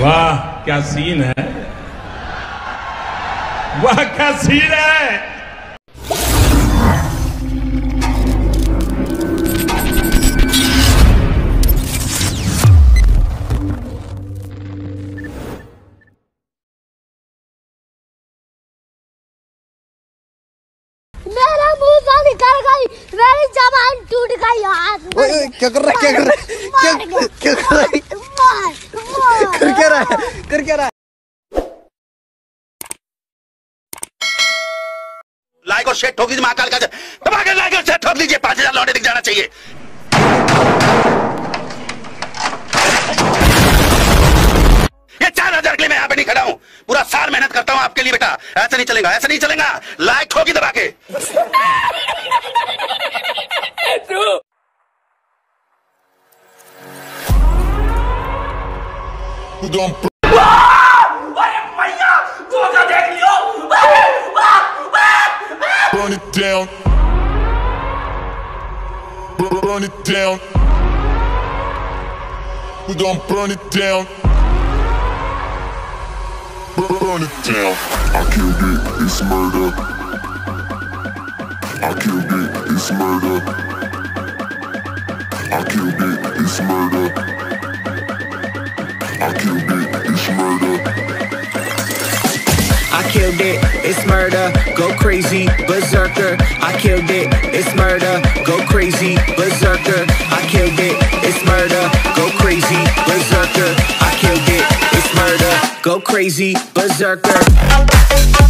वाह क्या सीन है? वाह क्या सीन है? गई। मेरी जबान टूट गई यार ओए, क्या कर रहा है क्या कर रहा है? क्या क्या कर रहा है? कर क्या रहा है? कर क्या रहा है? लाइक और शेयर ठोक दीजिए महाकाल का दबा के लाइक और शेयर ठोक दीजिए पाँच हज़ार लौटे दिख जाना चाहिए। ये चार हज़ार के लिए मैं यहाँ पे नहीं खड़ा हूँ। पूरा साल मेहनत करता हूँ आपके लिए, बेटा ऐसा नहीं चलेगा, ऐसा नहीं चलेगा लाइक ठोकी दबा के Burn it down. Burn it down. We gon' burn it down. Burn, burn it down. I killed it, it's murder. I killed it, it's murder. I killed it, it's murder. I killed it, it's murder. I killed it, it's murder, go crazy, berserker. I killed it, it's murder, go crazy, berserker. I killed it, it's murder, go crazy, berserker.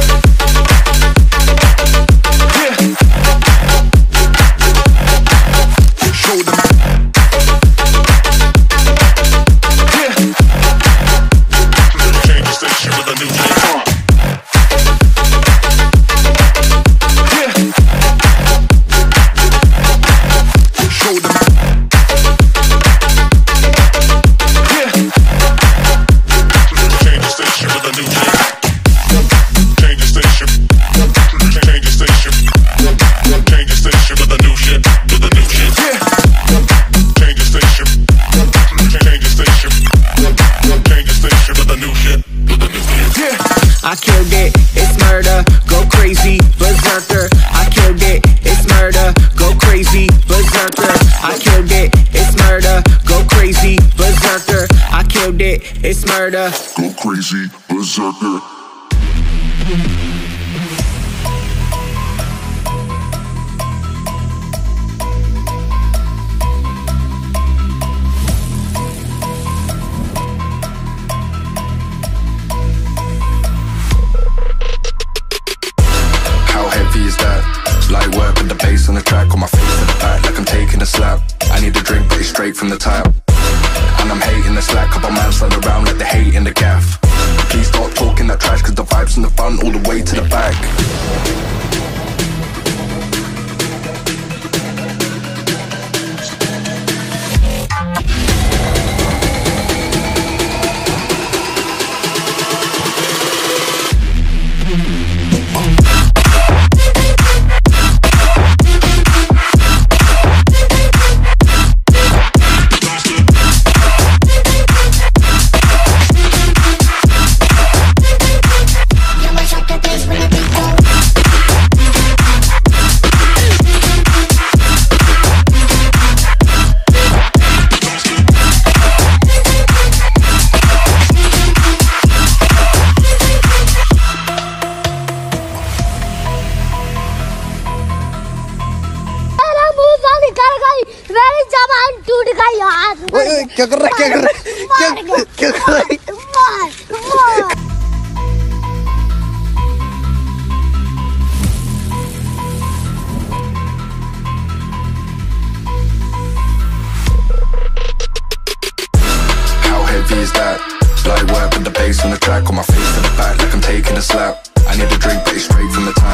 Thank you. It, it's murder. Go crazy, berserker. How heavy is that? Light work with the bass on the track On my face to the back like I'm taking a slap I need a drink but it's straight from the tap And I'm hating the slack Couple man slide around like they hate in the gaff. Please stop talking that trash Cause the vibes in the front all the way to the back ओए ओए क्या कर रहा है क्या कर रहा है क्या क्या कर रहा है मार मार How heavy is that? Light work with the bass on the track, on my face to the back like I'm taking a slap. I need a drink, but it's straight from the tap.